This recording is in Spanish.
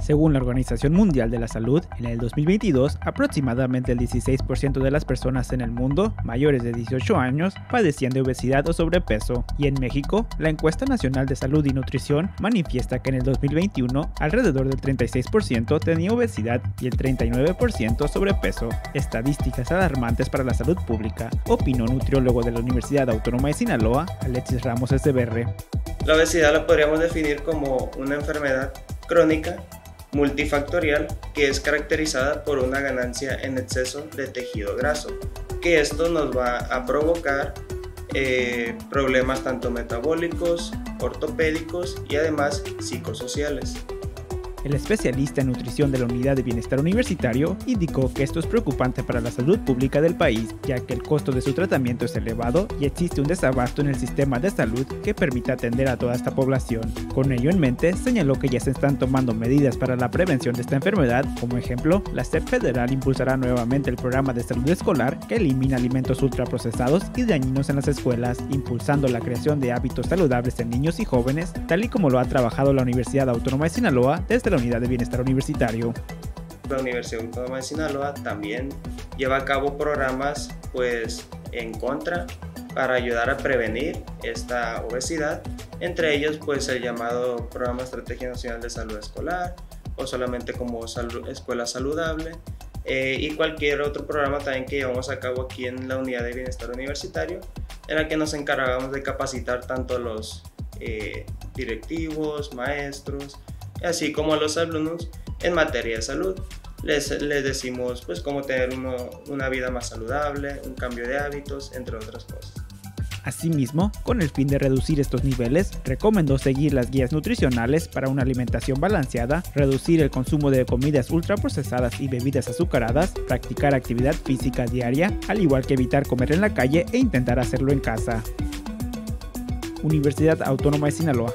Según la Organización Mundial de la Salud, en el 2022, aproximadamente el 16% de las personas en el mundo mayores de 18 años padecían de obesidad o sobrepeso, y en México, la encuesta nacional de salud y nutrición manifiesta que en el 2021 alrededor del 36% tenía obesidad y el 39% sobrepeso. Estadísticas alarmantes para la salud pública, opinó nutriólogo de la Universidad Autónoma de Sinaloa, Alexis Ramos SBR. La obesidad la podríamos definir como una enfermedad crónica multifactorial que es caracterizada por una ganancia en exceso de tejido graso, que esto nos va a provocar eh, problemas tanto metabólicos, ortopédicos y además psicosociales. El especialista en nutrición de la Unidad de Bienestar Universitario indicó que esto es preocupante para la salud pública del país, ya que el costo de su tratamiento es elevado y existe un desabasto en el sistema de salud que permite atender a toda esta población. Con ello en mente, señaló que ya se están tomando medidas para la prevención de esta enfermedad. Como ejemplo, la SEP federal impulsará nuevamente el programa de salud escolar que elimina alimentos ultraprocesados y dañinos en las escuelas, impulsando la creación de hábitos saludables en niños y jóvenes, tal y como lo ha trabajado la Universidad Autónoma de Sinaloa desde la Unidad de Bienestar Universitario. La Universidad Autónoma de Sinaloa también lleva a cabo programas pues en contra para ayudar a prevenir esta obesidad, entre ellos pues el llamado Programa Estrategia Nacional de Salud Escolar o solamente como Escuela Saludable eh, y cualquier otro programa también que llevamos a cabo aquí en la Unidad de Bienestar Universitario, en la que nos encargamos de capacitar tanto a los eh, directivos, maestros, así como a los alumnos en materia de salud. Les, les decimos pues cómo tener una vida más saludable, un cambio de hábitos, entre otras cosas. Asimismo, con el fin de reducir estos niveles, recomendó seguir las guías nutricionales para una alimentación balanceada, reducir el consumo de comidas ultraprocesadas y bebidas azucaradas, practicar actividad física diaria, al igual que evitar comer en la calle e intentar hacerlo en casa. Universidad Autónoma de Sinaloa.